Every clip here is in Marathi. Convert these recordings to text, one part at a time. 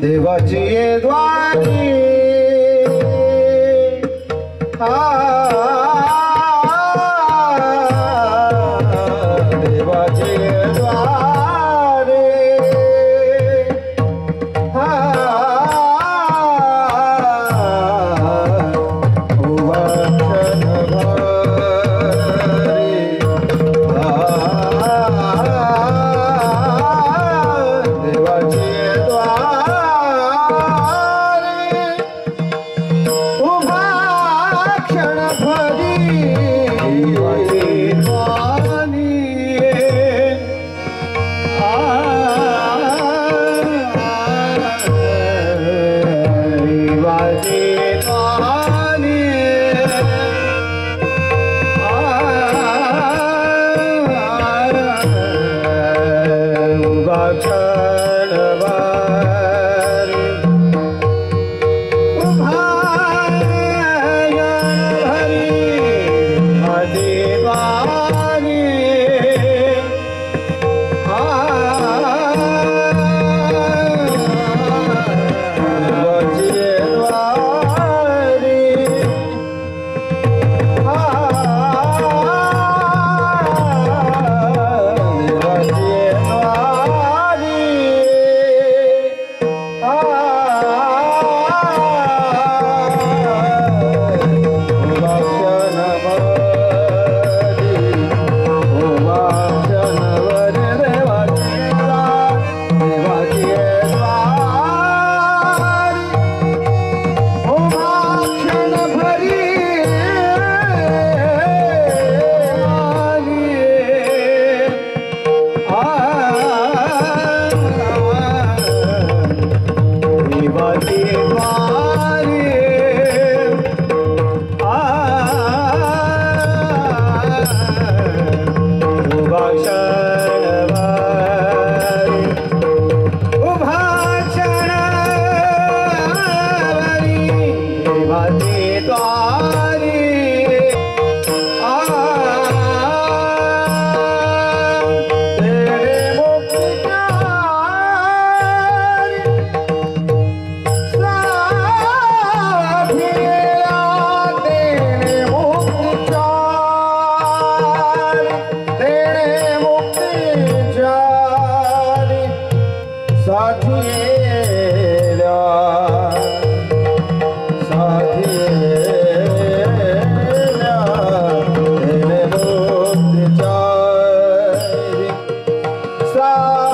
देवाची द्वारी. हा. भजे द्वार तो Krishna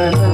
Shankaran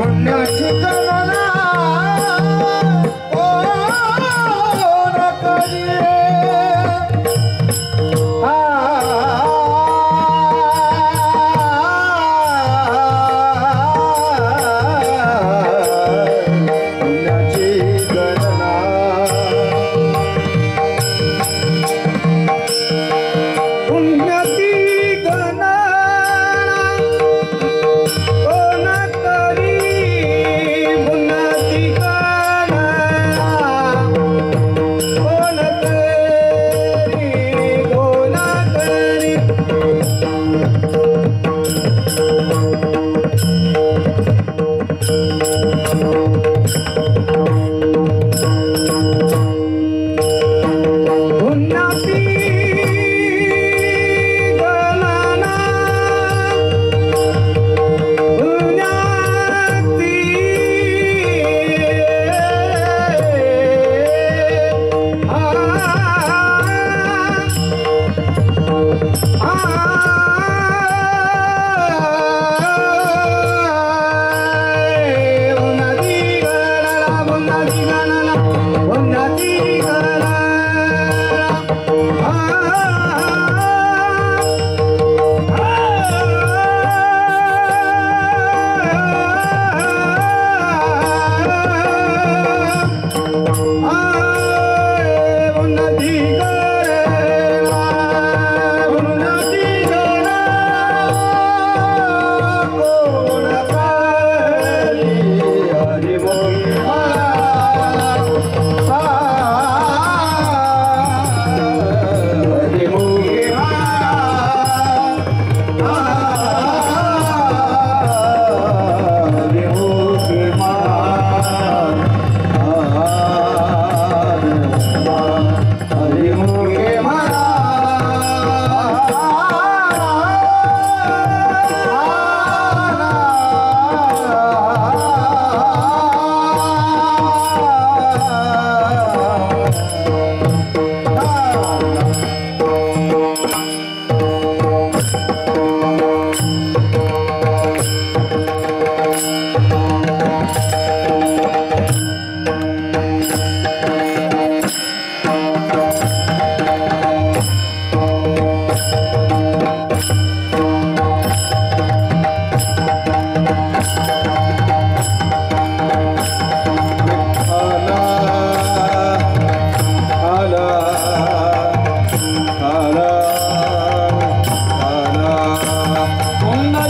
पुण्य ठिकाना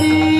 Hari